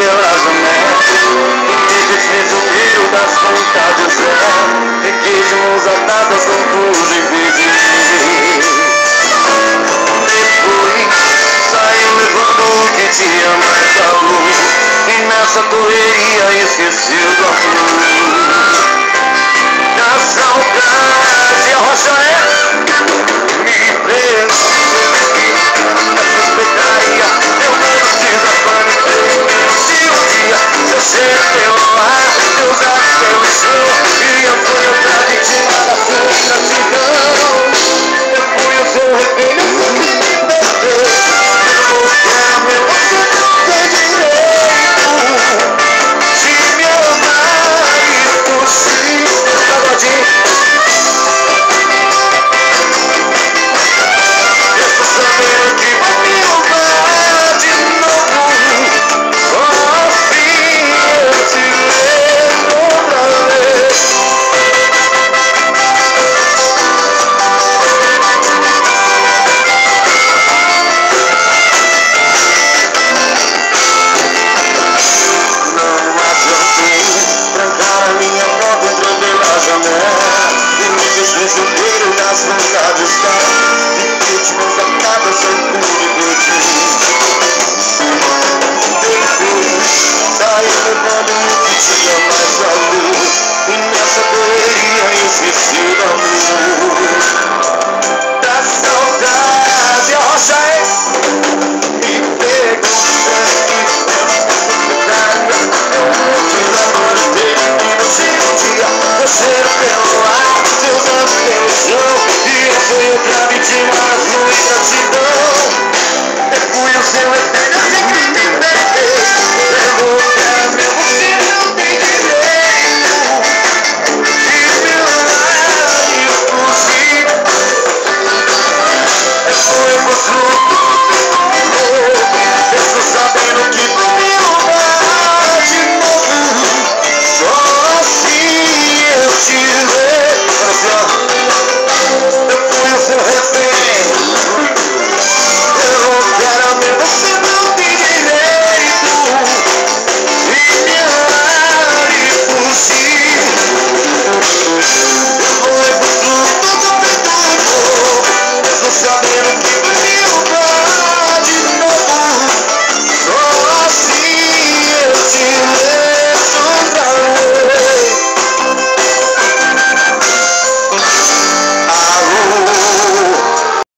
teu razamento E desfez o rio das vontades é E que de mãos atadas não pude impedir Depois saiu levando o que tinha mais da luz E nessa correria esqueceu do amor. Yeah.